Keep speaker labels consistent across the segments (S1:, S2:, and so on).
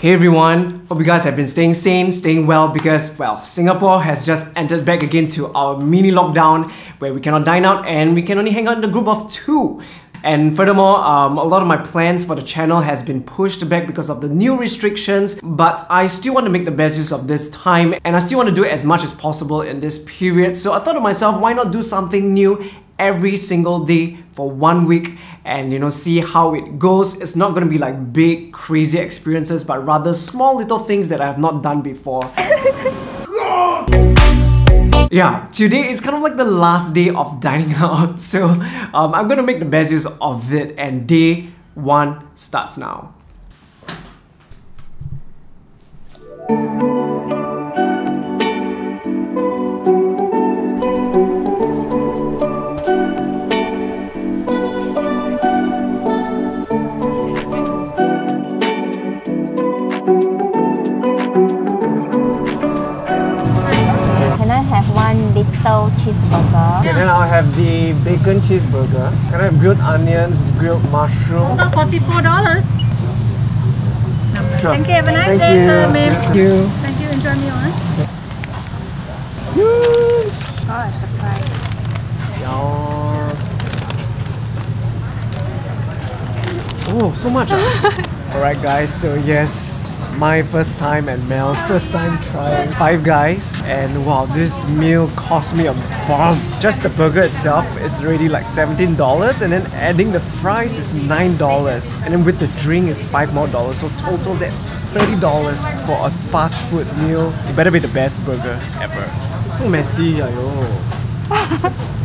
S1: Hey everyone, hope you guys have been staying sane, staying well because, well, Singapore has just entered back again to our mini lockdown where we cannot dine out and we can only hang out in a group of two. And furthermore, um, a lot of my plans for the channel has been pushed back because of the new restrictions, but I still want to make the best use of this time and I still want to do as much as possible in this period. So I thought to myself, why not do something new every single day for one week and you know see how it goes. It's not going to be like big crazy experiences but rather small little things that i have not done before. Yeah, today is kind of like the last day of dining out, so um, I'm gonna make the best use of it, and day one starts now. Bacon cheeseburger. Can I grilled onions, grilled mushroom?
S2: Total $44.
S1: Sure.
S2: Thank you. Have a nice
S1: Thank
S2: day,
S1: you.
S2: sir, ma'am.
S1: Thank you.
S2: Thank you. Enjoy meal?
S3: Gosh, the price.
S1: Yes. Oh, so much. Ah. Alright guys, so yes, it's my first time and Mel's first time trying Five Guys and wow, this meal cost me a bomb. Just the burger itself is already like $17 and then adding the fries is $9 and then with the drink it's 5 more dollars so total that's $30 for a fast food meal. It better be the best burger ever. So messy, ayo.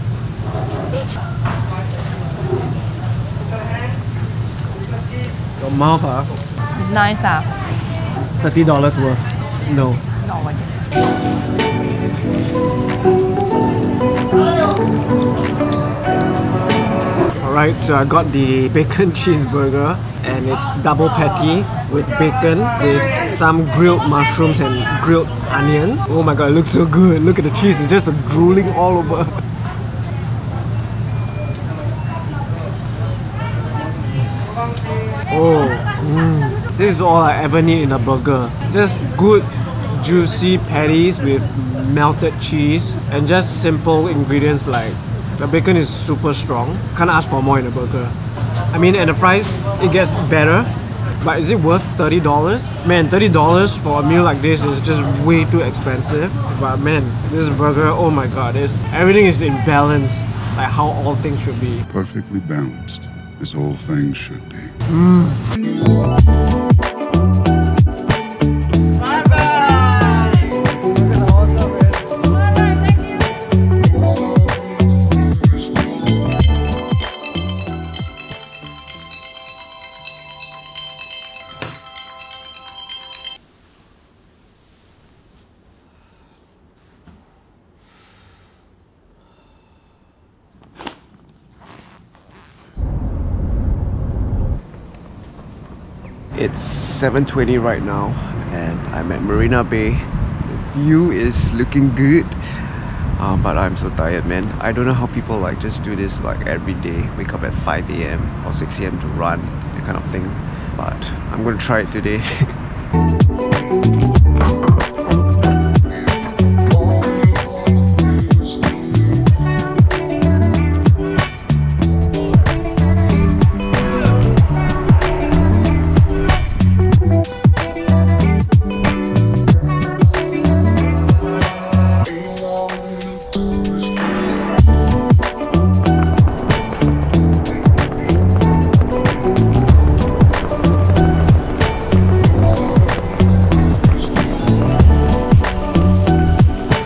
S1: Your mouth, ah,
S3: It's nice ah.
S1: $30 worth. No.
S3: No one.
S1: Alright, so I got the bacon cheeseburger and it's double patty with bacon with some grilled mushrooms and grilled onions. Oh my god, it looks so good. Look at the cheese, it's just drooling all over. Oh, mm. This is all I ever need in a burger. Just good, juicy patties with melted cheese and just simple ingredients like the bacon is super strong. Can't ask for more in a burger. I mean, and the fries, it gets better. But is it worth $30? Man, $30 for a meal like this is just way too expensive. But man, this burger, oh my god, it's, everything is in balance. Like how all things should be.
S4: perfectly balanced, as all things should be. Mm.
S1: It's 7.20 right now and I'm at Marina Bay. The view is looking good. Uh, but I'm so tired man. I don't know how people like just do this like every day. Wake up at 5 a.m. or 6 a.m. to run, that kind of thing. But I'm gonna try it today.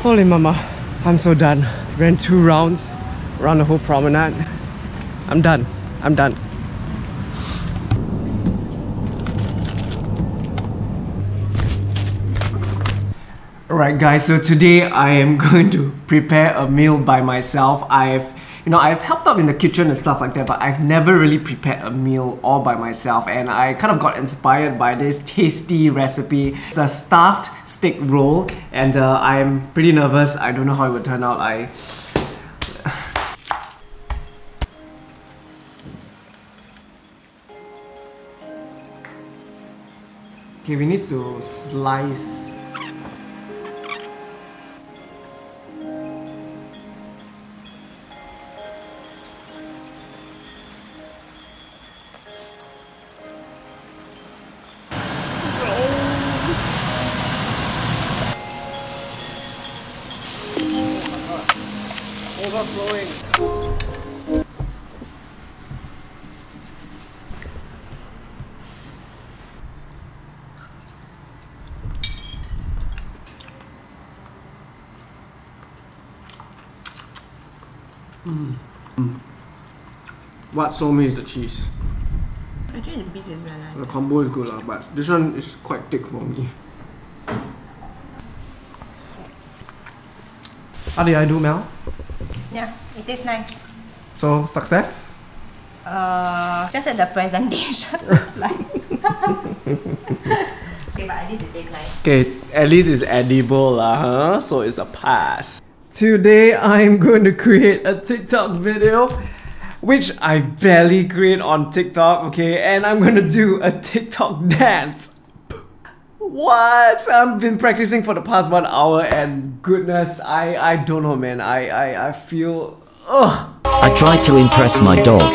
S1: Holy mama, I'm so done. Ran two rounds around the whole promenade. I'm done. I'm done. Alright guys, so today I am going to prepare a meal by myself. I've you know, I've helped out in the kitchen and stuff like that, but I've never really prepared a meal all by myself. And I kind of got inspired by this tasty recipe. It's a stuffed steak roll, and uh, I'm pretty nervous. I don't know how it would turn out. I Okay, we need to slice. Overflowing. What sold me is the cheese.
S3: Actually, the beef is very nice.
S1: The combo is good lah, but this one is quite thick for me. How did I do, Mel?
S3: Yeah, it tastes nice.
S1: So success?
S3: Uh, just at the presentation, it's like. okay, but at least it tastes nice.
S1: Okay, at least it's edible lah, huh? So it's a pass. Today I'm going to create a TikTok video, which I barely create on TikTok, okay? And I'm gonna do a TikTok dance. What? I've been practicing for the past one hour and goodness, I I don't know man. I I, I feel ugh.
S5: I tried to impress my dog.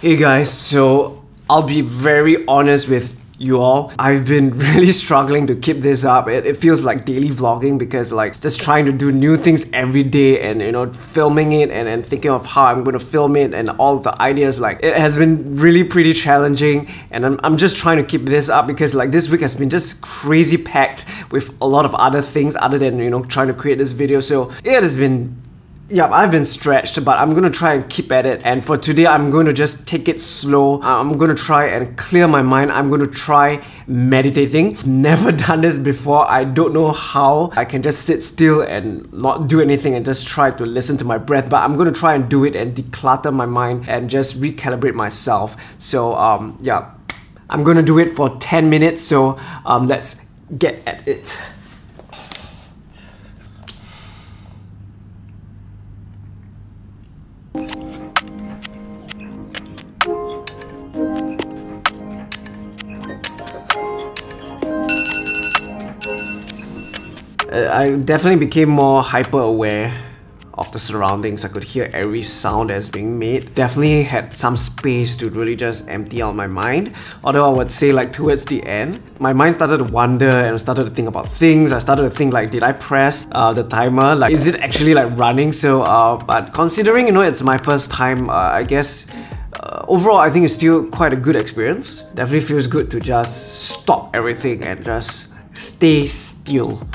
S1: Hey guys, so I'll be very honest with you all. I've been really struggling to keep this up. It, it feels like daily vlogging because like just trying to do new things every day and you know filming it and, and thinking of how I'm gonna film it and all the ideas like it has been really pretty challenging and I'm, I'm just trying to keep this up because like this week has been just crazy packed with a lot of other things other than you know trying to create this video so it has been yeah, I've been stretched, but I'm gonna try and keep at it. And for today, I'm to just take it slow. I'm gonna try and clear my mind. I'm gonna try meditating. Never done this before. I don't know how I can just sit still and not do anything and just try to listen to my breath. But I'm gonna try and do it and declutter my mind and just recalibrate myself. So um, yeah, I'm gonna do it for 10 minutes. So um, let's get at it. I definitely became more hyper aware of the surroundings. I could hear every sound that's being made. Definitely had some space to really just empty out my mind. Although I would say like towards the end, my mind started to wander and started to think about things. I started to think like, did I press uh, the timer? Like, is it actually like running? So, uh, but considering you know it's my first time, uh, I guess. Uh, overall, I think it's still quite a good experience. Definitely feels good to just stop everything and just stay still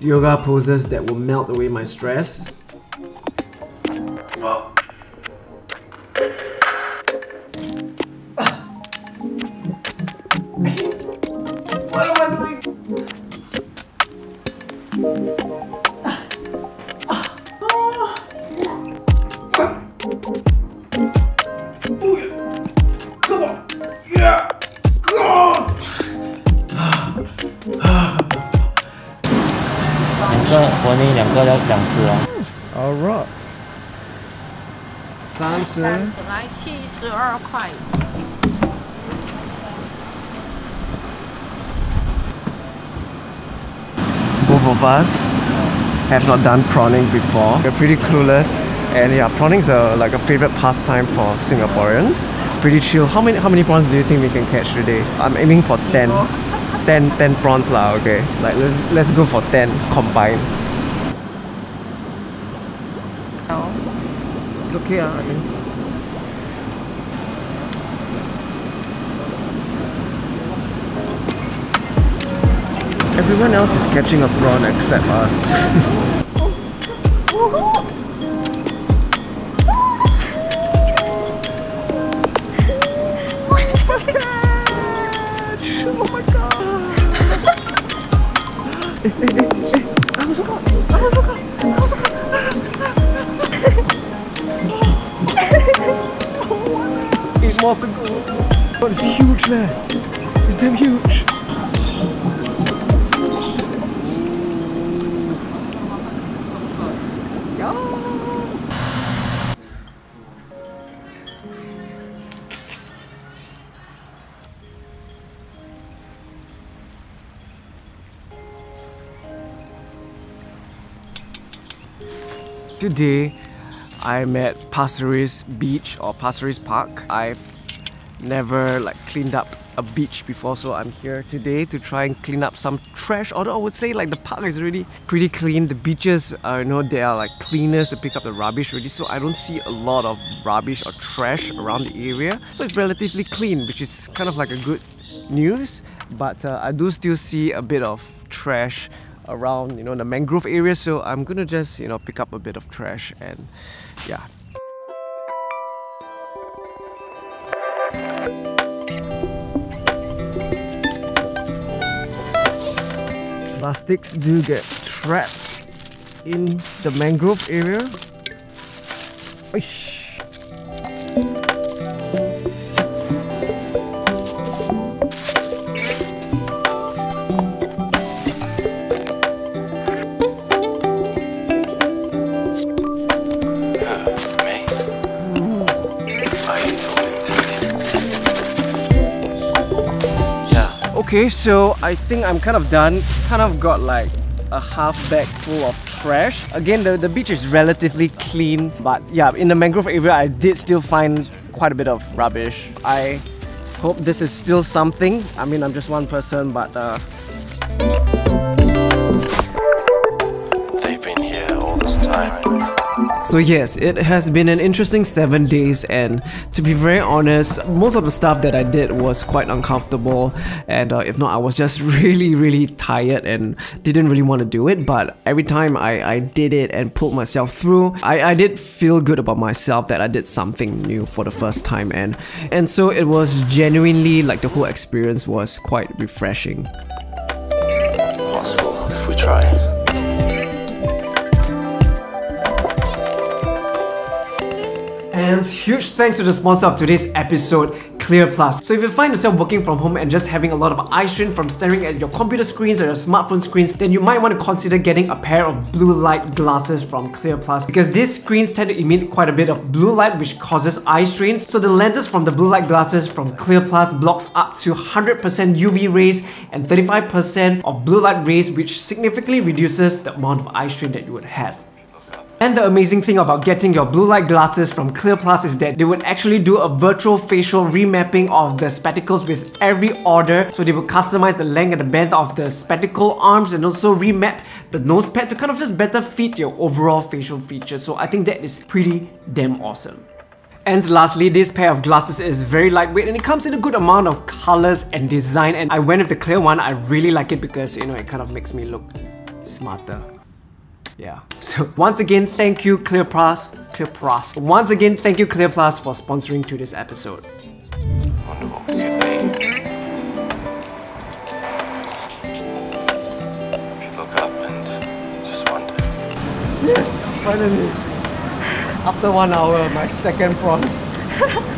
S1: yoga poses that will melt away my stress.
S6: 个国内两个要两只啊。
S1: Alright. 三十。
S3: 来七十二块。
S1: both of us have not done prawning before. We're pretty clueless. And yeah, prawning's a, like a favorite pastime for Singaporeans. It's pretty chill. How many how many prawns do you think we can catch today? I'm aiming for 10. 10, 10 prawns lah, okay. Like let's let's go for 10 combined. Okay, ah, I think. Everyone else is catching a prawn except us. Oh Eight more go. It's huge, man. It's them huge. Today I'm at Pasir Ris Beach or Pasir Ris Park. I've never like cleaned up a beach before so I'm here today to try and clean up some trash. Although I would say like the park is already pretty clean. The beaches are you know they are like cleaners to pick up the rubbish already so I don't see a lot of rubbish or trash around the area. So it's relatively clean which is kind of like a good news. But uh, I do still see a bit of trash around you know the mangrove area so I'm gonna just you know pick up a bit of trash and yeah plastics do get trapped in the mangrove area. Oish. Okay, so I think I'm kind of done. Kind of got like a half bag full of trash. Again, the, the beach is relatively clean, but yeah, in the mangrove area, I did still find quite a bit of rubbish. I hope this is still something. I mean, I'm just one person, but uh, So yes, it has been an interesting 7 days and to be very honest, most of the stuff that I did was quite uncomfortable and uh, if not I was just really really tired and didn't really want to do it but every time I, I did it and pulled myself through, I, I did feel good about myself that I did something new for the first time and, and so it was genuinely like the whole experience was quite refreshing.
S6: Possible if we try.
S1: And huge thanks to the sponsor of today's episode, Qlearplus. So if you find yourself working from home and just having a lot of eye strain from staring at your computer screens or your smartphone screens, then you might want to consider getting a pair of blue light glasses from Qlearplus because these screens tend to emit quite a bit of blue light which causes eye strain. So the lenses from the blue light glasses from Qlearplus blocks up to 100% UV rays and 35% of blue light rays which significantly reduces the amount of eye strain that you would have. And the amazing thing about getting your blue light glasses from Qlearplus is that they would actually do a virtual facial remapping of the spectacles with every order. So they would customize the length and the bend of the spectacle arms and also remap the nose pad to kind of just better fit your overall facial features. So I think that is pretty damn awesome. And lastly, this pair of glasses is very lightweight and it comes in a good amount of colors and design and I went with the clear one. I really like it because you know it kind of makes me look smarter. Yeah. So once again, thank you Qlearplus. Clear Plus. Once again, thank you Qlearplus for sponsoring to this episode.
S6: Wonder what we could be. You look up and just wonder.
S1: Yes, finally. After one hour, my second prawn.